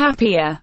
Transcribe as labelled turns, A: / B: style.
A: happier